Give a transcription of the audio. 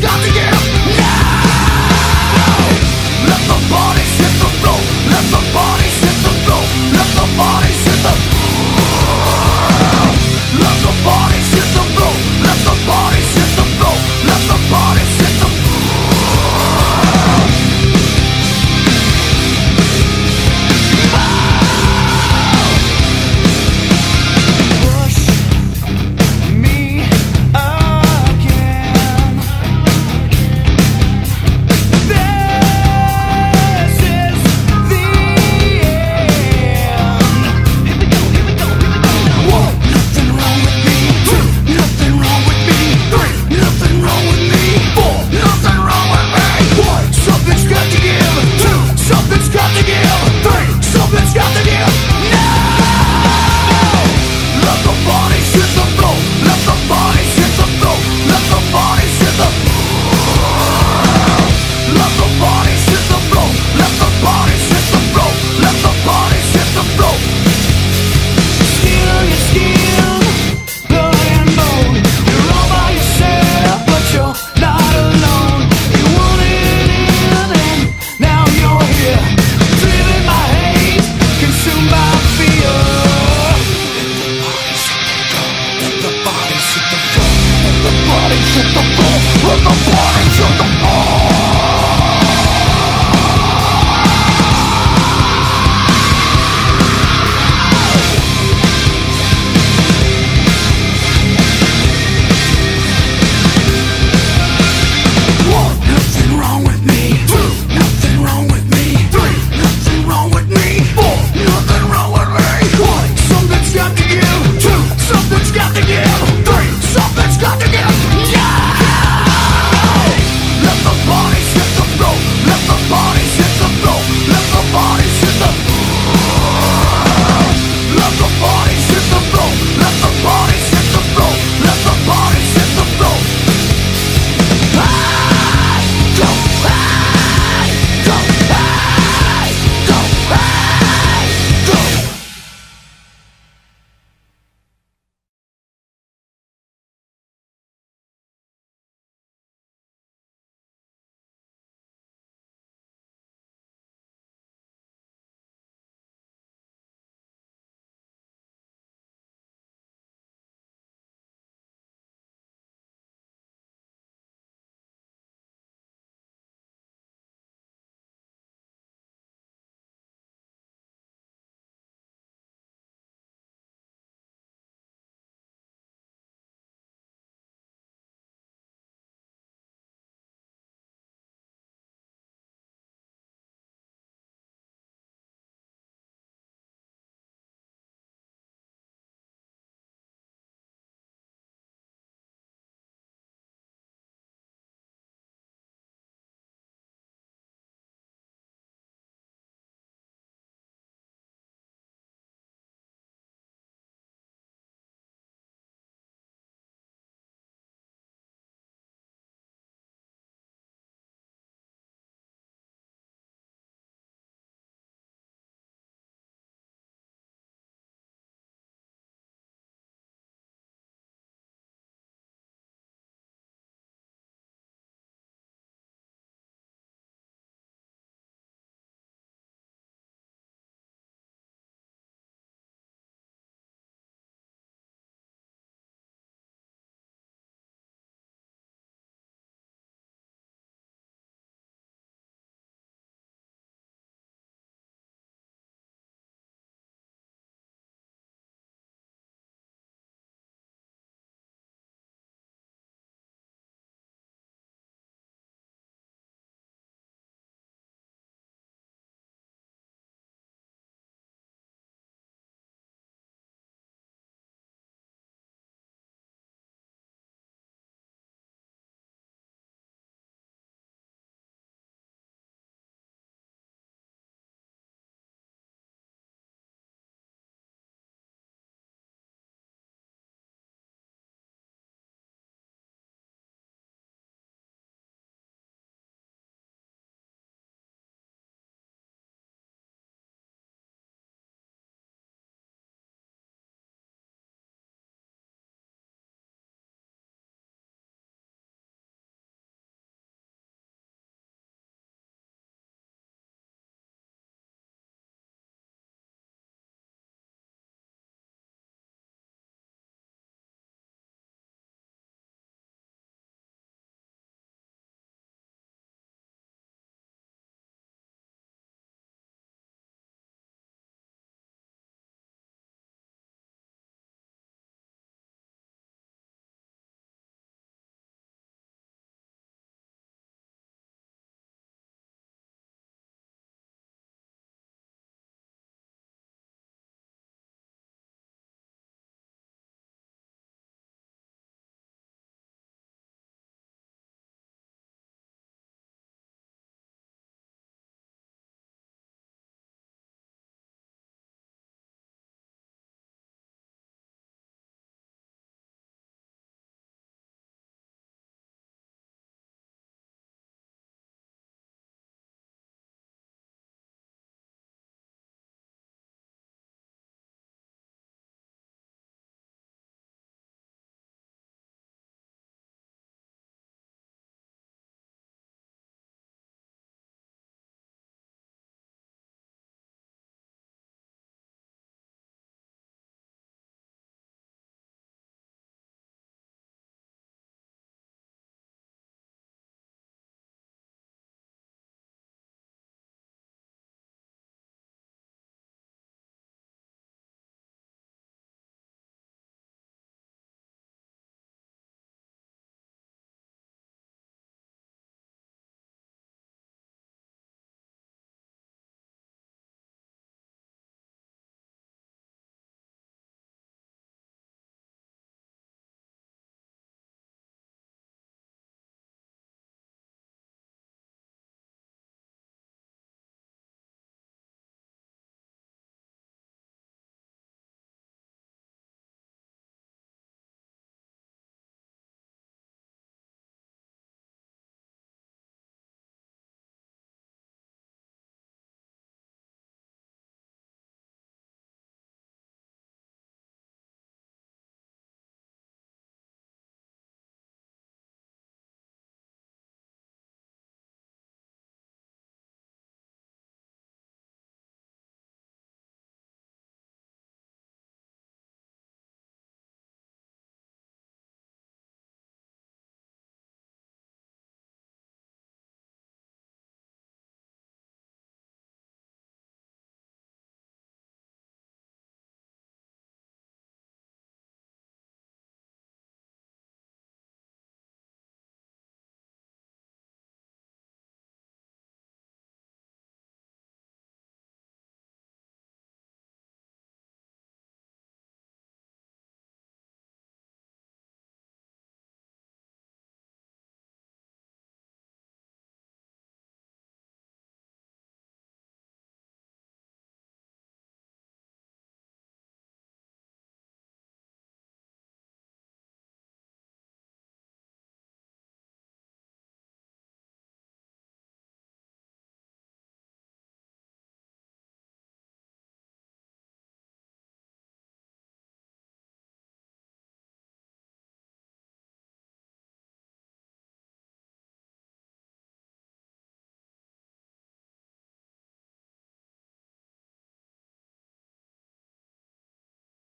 got to get